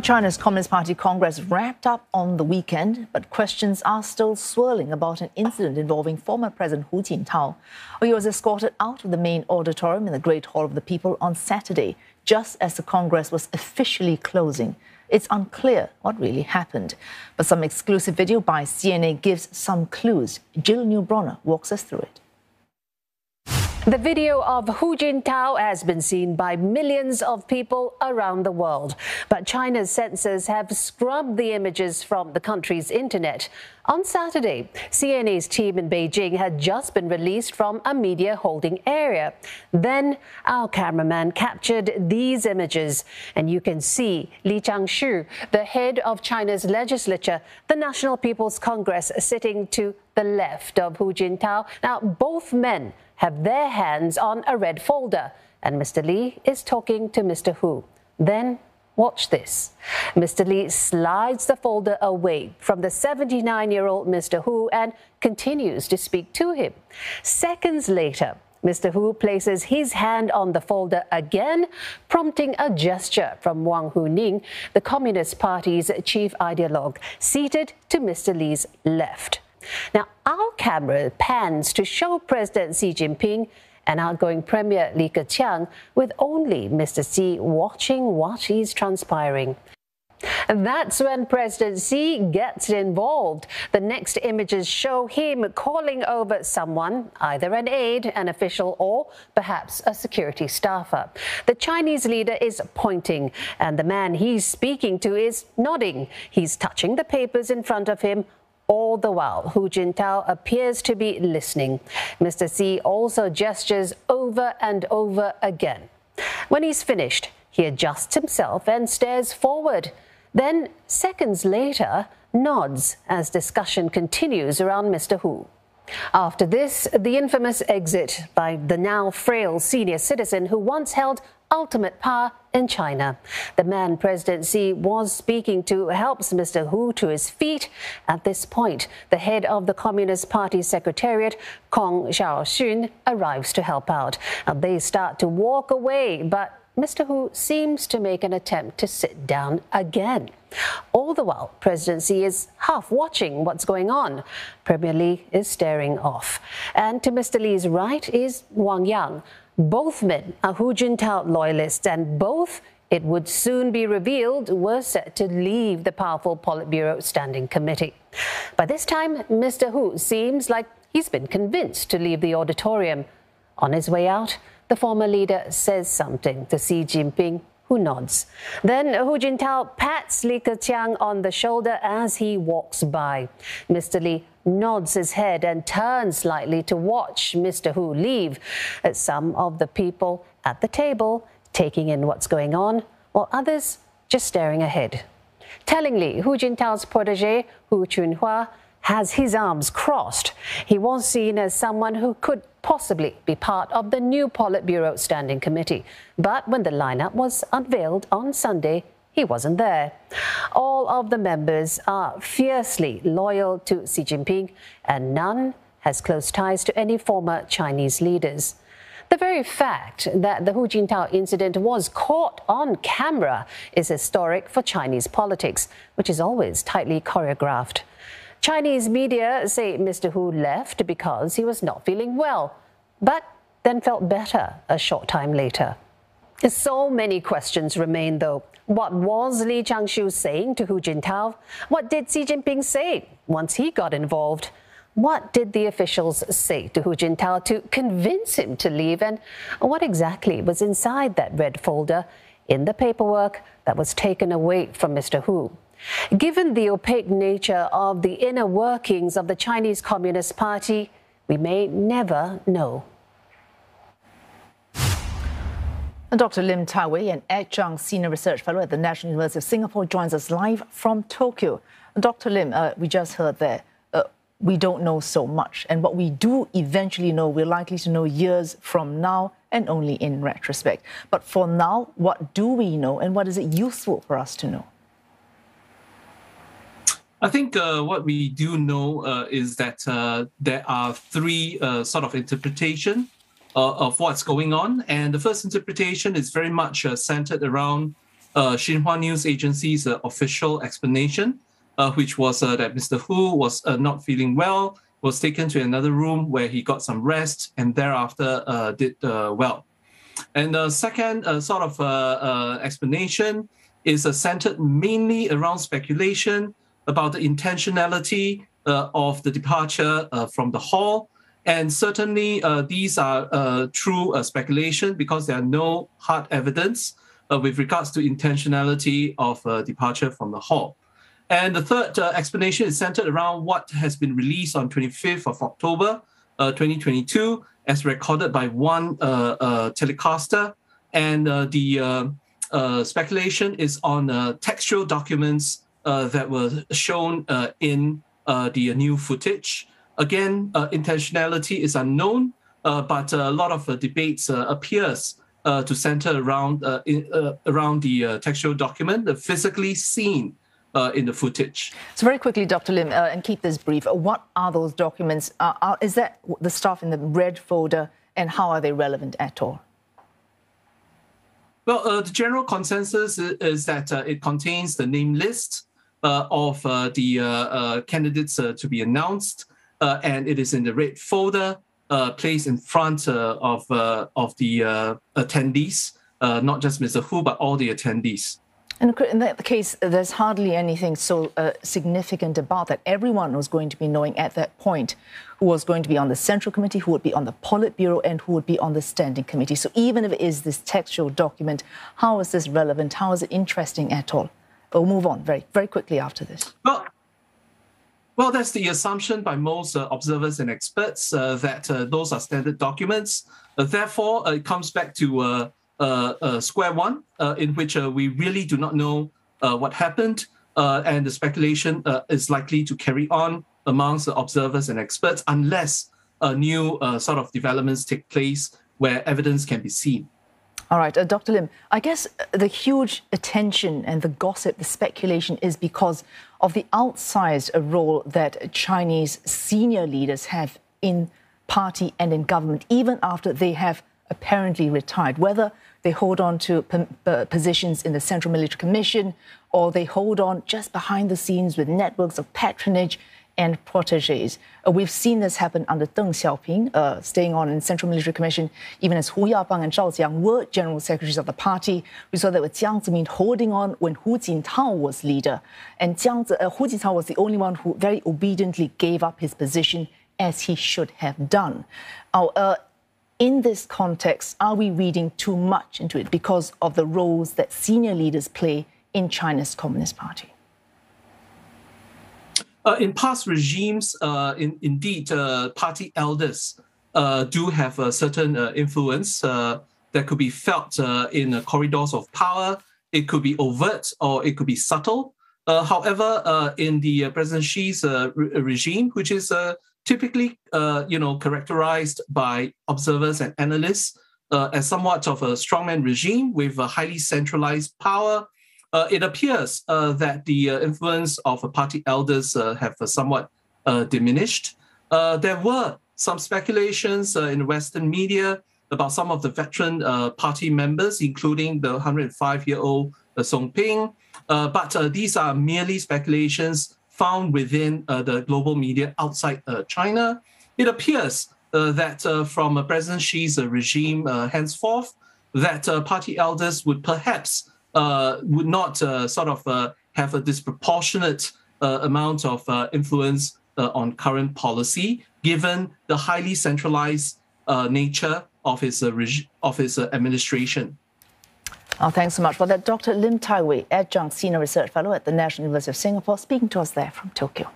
China's Communist Party Congress wrapped up on the weekend, but questions are still swirling about an incident involving former President Hu Jintao. He was escorted out of the main auditorium in the Great Hall of the People on Saturday, just as the Congress was officially closing. It's unclear what really happened, but some exclusive video by CNA gives some clues. Jill Neubronner walks us through it. The video of Hu Jintao has been seen by millions of people around the world. But China's censors have scrubbed the images from the country's internet. On Saturday, CNA's team in Beijing had just been released from a media holding area. Then our cameraman captured these images, and you can see Li Zhanshu, the head of China's legislature, the National People's Congress, sitting to the left of Hu Jintao. Now, both men have their hands on a red folder, and Mr. Li is talking to Mr. Hu. Then Watch this. Mr. Li slides the folder away from the 79 year old Mr. Hu and continues to speak to him. Seconds later, Mr. Hu places his hand on the folder again, prompting a gesture from Wang Huning, the Communist Party's chief ideologue, seated to Mr. Li's left. Now, our camera pans to show President Xi Jinping and outgoing Premier Li Keqiang with only Mr. Xi watching what is transpiring. And that's when President Xi gets involved. The next images show him calling over someone, either an aide, an official, or perhaps a security staffer. The Chinese leader is pointing, and the man he's speaking to is nodding. He's touching the papers in front of him all the while, Hu Jintao appears to be listening. Mr. Xi also gestures over and over again. When he's finished, he adjusts himself and stares forward. Then, seconds later, nods as discussion continues around Mr. Hu. After this, the infamous exit by the now frail senior citizen who once held ultimate power in China. The man President Xi was speaking to helps Mr. Hu to his feet. At this point, the head of the Communist Party Secretariat, Kong Shaoxun, arrives to help out. And they start to walk away, but Mr. Hu seems to make an attempt to sit down again. All the while, President Xi is half watching what's going on. Premier Li is staring off. And to Mr. Li's right is Wang Yang. Both men are Hu Jintao loyalists, and both, it would soon be revealed, were set to leave the powerful Politburo Standing Committee. By this time, Mr. Hu seems like he's been convinced to leave the auditorium. On his way out, the former leader says something to Xi Jinping, who nods. Then Hu Jintao pats Li Keqiang on the shoulder as he walks by. Mr. Li nods his head and turns slightly to watch Mr. Hu leave. Some of the people at the table taking in what's going on, while others just staring ahead. Tellingly, Hu Jintao's protege, Hu Chunhua, has his arms crossed. He was seen as someone who could possibly be part of the new Politburo Standing Committee. But when the lineup was unveiled on Sunday, he wasn't there. All of the members are fiercely loyal to Xi Jinping, and none has close ties to any former Chinese leaders. The very fact that the Hu Jintao incident was caught on camera is historic for Chinese politics, which is always tightly choreographed. Chinese media say Mr. Hu left because he was not feeling well, but then felt better a short time later. So many questions remain, though. What was Li Zhanshu saying to Hu Jintao? What did Xi Jinping say once he got involved? What did the officials say to Hu Jintao to convince him to leave? And what exactly was inside that red folder in the paperwork that was taken away from Mr. Hu? Given the opaque nature of the inner workings of the Chinese Communist Party, we may never know. Dr. Lim Tai Wei, an adjunct senior research fellow at the National University of Singapore, joins us live from Tokyo. Dr. Lim, uh, we just heard there, uh, we don't know so much. And what we do eventually know, we're likely to know years from now and only in retrospect. But for now, what do we know and what is it useful for us to know? I think uh, what we do know uh, is that uh, there are three uh, sort of interpretation uh, of what's going on, and the first interpretation is very much uh, centered around Xinhua News Agency's official explanation, which was that Mr. Hu was not feeling well, was taken to another room where he got some rest, and thereafter did well. And the second sort of explanation is centered mainly around speculation about the intentionality uh, of the departure uh, from the hall. And certainly, uh, these are true speculation because there are no hard evidence uh, with regards to intentionality of uh, departure from the hall. And the third uh, explanation is centered around what has been released on 25th of October 2022, as recorded by one telecaster. And the speculation is on textual documents that were shown in the new footage. Again, intentionality is unknown, but a lot of debates appears uh, to center around uh, in, uh, around the uh, textual document, the physically seen uh, in the footage. So very quickly, Dr. Lim, uh, and keep this brief. What are those documents? Are, is that the stuff in the red folder, and how are they relevant at all? Well, the general consensus is, is that it contains the name list of the candidates to be announced, and it is in the red folder uh, placed in front uh, of uh, of the uh, attendees, uh, not just Mr. Hu, but all the attendees. And in that case, there's hardly anything so uh, significant about that. Everyone was going to be knowing at that point who was going to be on the Central Committee, who would be on the Politburo, and who would be on the Standing Committee. So even if it is this textual document, how is this relevant? How is it interesting at all? We'll move on very, very quickly after this. Well, well, that's the assumption by most uh, observers and experts uh, that uh, those are standard documents. Uh, therefore, uh, it comes back to uh, square one, in which we really do not know what happened, and the speculation is likely to carry on amongst the observers and experts unless new sort of developments take place where evidence can be seen. All right, uh, Dr. Lim, I guess uh, the huge attention and the gossip, the speculation is because of the outsized role that Chinese senior leaders have in party and in government, even after they have apparently retired, whether they hold on to uh, positions in the Central Military Commission or they hold on just behind the scenes with networks of patronage and proteges. Uh, we've seen this happen under Deng Xiaoping, uh, staying on in Central Military Commission, even as Hu Yaobang and Zhao Ziyang were general secretaries of the party. We saw that with Jiang Zemin holding on when Hu Jintao was leader. And Jiang, uh, Hu Jintao was the only one who very obediently gave up his position as he should have done. uh, in this context, are we reading too much into it because of the roles that senior leaders play in China's Communist Party? Uh, in past regimes, uh, in, indeed, uh, party elders uh, do have a certain uh, influence uh, that could be felt in corridors of power. It could be overt or it could be subtle. however, in the President Xi's re- regime, which is typically, you know, characterized by observers and analysts as somewhat of a strongman regime with a highly centralized power, Uh, it appears uh, that the uh, influence of party elders uh, have uh, somewhat uh, diminished. Uh, there were some speculations uh, in Western media about some of the veteran party members, including the 105-year-old Song Ping, but these are merely speculations found within the global media outside China. It appears that from President Xi's regime henceforth, that party elders would perhaps uh, Uh, would not uh, sort of uh, have a disproportionate uh, amount of uh, influence on current policy, given the highly centralized nature of his of his administration. Oh, thanks so much for that. Dr. Lim Tai Wei, adjunct senior research fellow at the National University of Singapore, speaking to us there from Tokyo.